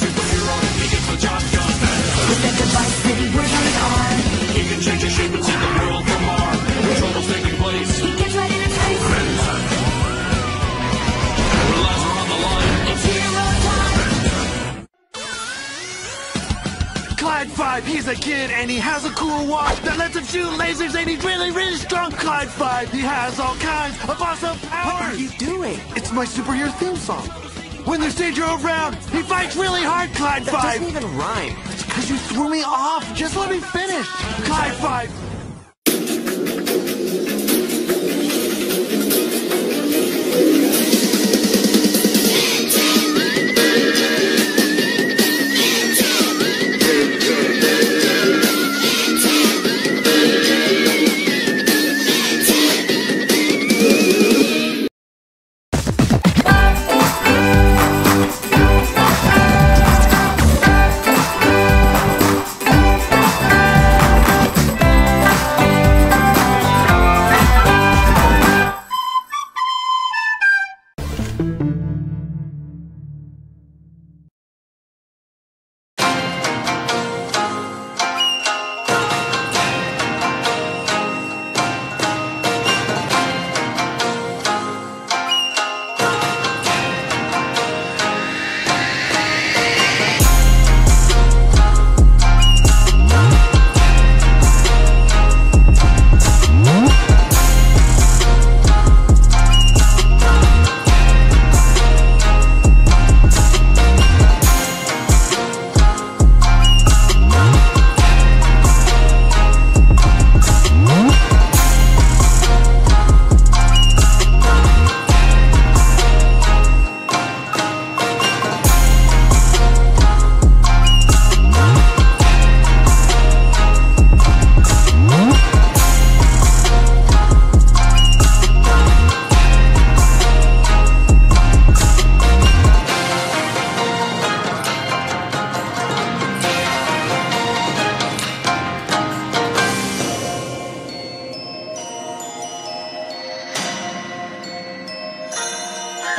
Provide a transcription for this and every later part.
superhero, he gets the job done. With that device that he works on, he can change shape and see the world from trouble's taking place, he gets right in face. Clyde 5, he's a kid and he has a cool watch that lets him shoot lasers and he's really, really strong. Clyde 5, he has all kinds of awesome powers. What are you doing? It's my superhero theme song. When there's danger around, he fights really hard, Clyde that Five! That doesn't even rhyme. It's because you threw me off. Just let me finish. Clyde Five,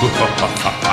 Ha ha ha ha!